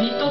Papito